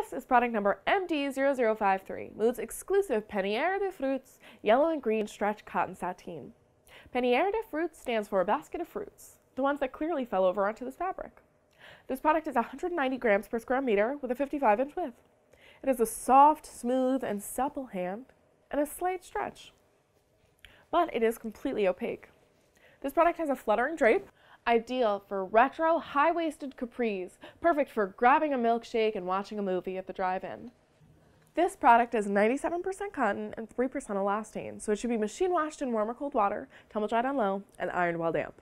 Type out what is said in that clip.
This is product number MD0053, Moods exclusive Panier de Fruits yellow and green stretch cotton sateen. Panier de Fruits stands for a basket of fruits, the ones that clearly fell over onto this fabric. This product is 190 grams per square meter with a 55 inch width. It has a soft, smooth, and supple hand and a slight stretch, but it is completely opaque. This product has a fluttering drape, ideal for retro high-waisted capris, perfect for grabbing a milkshake and watching a movie at the drive-in. This product is 97% cotton and 3% elastane, so it should be machine washed in warm or cold water, tumble dried on low, and ironed while damp.